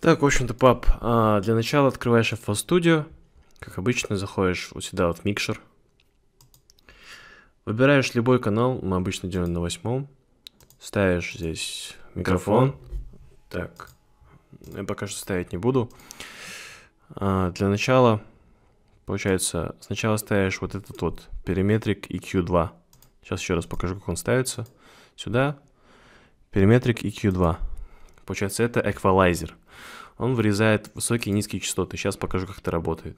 Так, в общем-то, пап, а, для начала открываешь FL Studio. Как обычно, заходишь вот сюда вот в микшер. Выбираешь любой канал, мы обычно делаем на восьмом. Ставишь здесь микрофон. Так, я пока что ставить не буду. А, для начала, получается, сначала ставишь вот этот вот периметрик EQ2. Сейчас еще раз покажу, как он ставится. Сюда, периметрик EQ2. Получается, это эквалайзер. Он вырезает высокие и низкие частоты. Сейчас покажу, как это работает.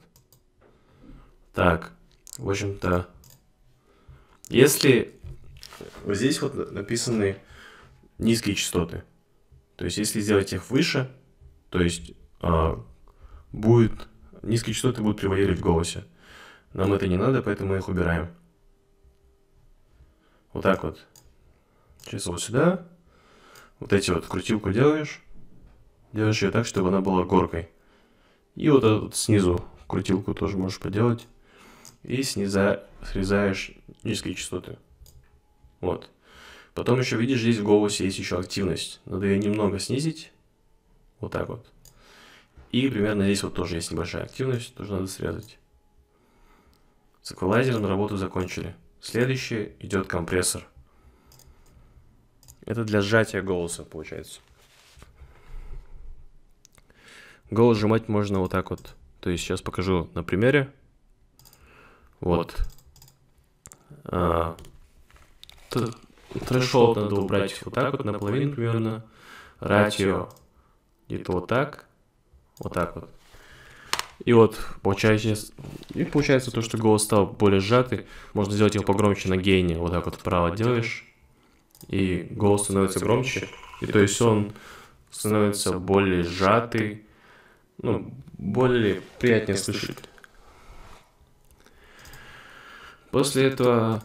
Так, в общем-то, если вот здесь вот написаны низкие частоты, то есть если сделать их выше, то есть а, будет низкие частоты будут превалировать в голосе. Нам это не надо, поэтому мы их убираем. Вот так вот. Сейчас вот сюда. Вот эти вот крутилку делаешь. Делаешь ее так, чтобы она была горкой. И вот этот снизу крутилку тоже можешь поделать. И сниза срезаешь низкие частоты. Вот. Потом еще видишь, здесь в голосе есть еще активность. Надо ее немного снизить. Вот так вот. И примерно здесь вот тоже есть небольшая активность, тоже надо срезать. С эквалайзером работу закончили. Следующий идет компрессор. Это для сжатия голоса получается. Голос сжимать можно вот так вот. То есть сейчас покажу на примере. Вот. А, Threshold надо убрать вот так вот, наполовину примерно. Ratio где-то вот так. Вот так вот. И вот получается, и получается то, что голос стал более сжатый. Можно сделать его погромче на гейне. Вот так вот вправо делаешь. И голос становится громче. И то есть он становится более сжатый. Ну, более приятнее слышать. После этого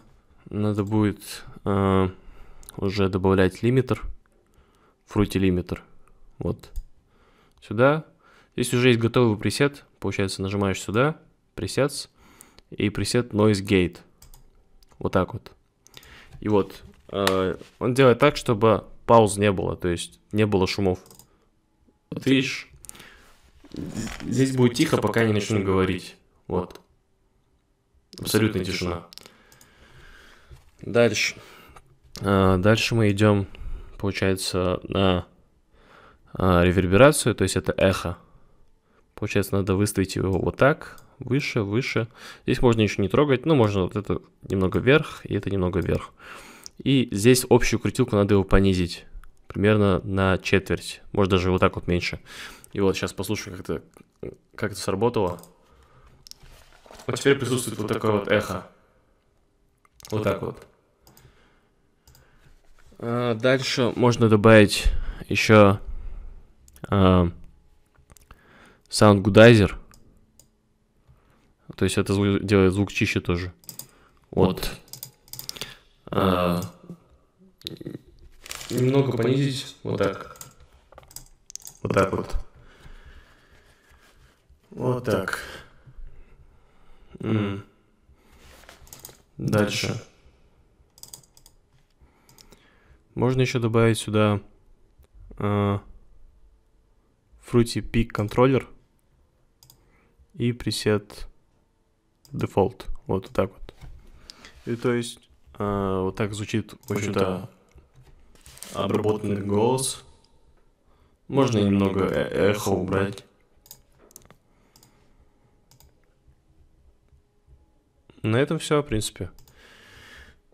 надо будет э, уже добавлять лимитер. Фрути лимитер. Вот. Сюда Здесь уже есть готовый пресет. Получается, нажимаешь сюда, пресет, и пресет Noise Gate. Вот так вот. И вот, он делает так, чтобы пауз не было, то есть не было шумов. Вот видишь, здесь будет тихо, пока не начну говорить. Вот. Абсолютная тишина. Дальше. Э, дальше мы идем, получается, на э, реверберацию, то есть это эхо. Получается, надо выставить его вот так, выше, выше. Здесь можно еще не трогать, но можно вот это немного вверх и это немного вверх. И здесь общую крутилку надо его понизить, примерно на четверть, может даже вот так вот меньше. И вот сейчас послушаю, как это, как это сработало. Вот теперь присутствует вот такое вот эхо. Вот так вот. А дальше можно добавить еще а, Soundgoodizer. То есть это звук, делает звук чище тоже. Вот. А, немного понизить. Вот так. Вот так вот. Вот так. М. Дальше. Можно еще добавить сюда uh, Fruity Peak контроллер и пресет default. Вот так вот. И то есть э, вот так звучит, в общем-то, обработанный голос. Можно немного э эхо убрать. На этом все, в принципе.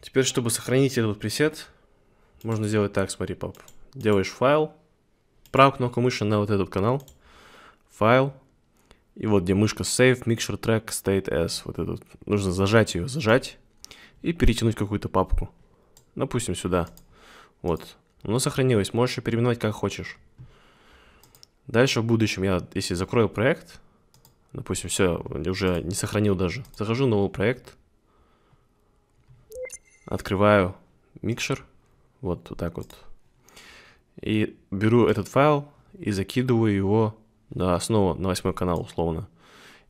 Теперь, чтобы сохранить этот пресет, можно сделать так, смотри, пап. Делаешь файл, правую кнопку мыши на вот этот канал, файл, и вот где мышка Save, Mixture Track, State S. Вот этот. Нужно зажать ее, зажать. И перетянуть какую-то папку. Допустим, сюда. Вот. Оно сохранилось. Можешь ее переименовать как хочешь. Дальше в будущем я, если закрою проект, допустим, все, уже не сохранил даже. Захожу в новый проект. Открываю микшер. Вот, вот так вот. И беру этот файл и закидываю его да, снова на восьмой канал условно.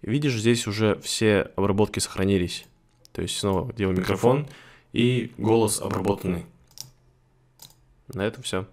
И видишь, здесь уже все обработки сохранились. То есть снова делаю микрофон и голос обработанный. На этом все.